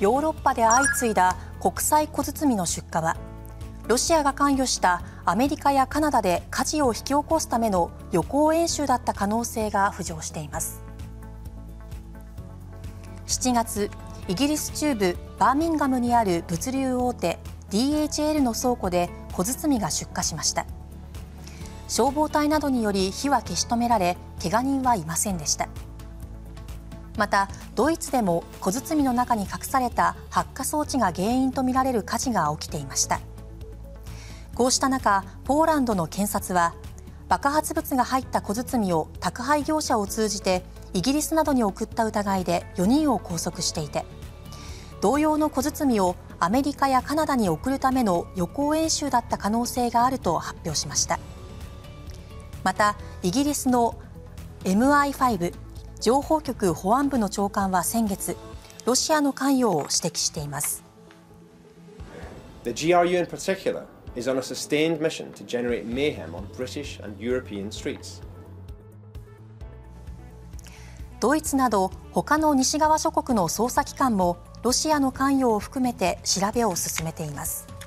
ヨーロッパで相次いだ国際小包の出荷はロシアが関与したアメリカやカナダで火事を引き起こすための予行演習だった可能性が浮上しています。7月イギリス中部バーミンガムにある物流大手 DHL の倉庫で小包が出火しました。消防隊などにより火は消し止められけが人はいませんでした。またドイツでも小包の中に隠された発火装置が原因とみられる火事が起きていました。こうした中ポーランドの検察は爆発物が入った小包を宅配業者を通じてイギリスなどに送った疑いで4人を拘束していて同様の小包をアメリカやカナダに送るための予行演習だった可能性があると発表しました。またイギリスの MI5 情報局保安部の長官は先月ロシアの関与を指摘していますドイツなど他の西側諸国の捜査機関もロシアの関与を含めて調べを進めています。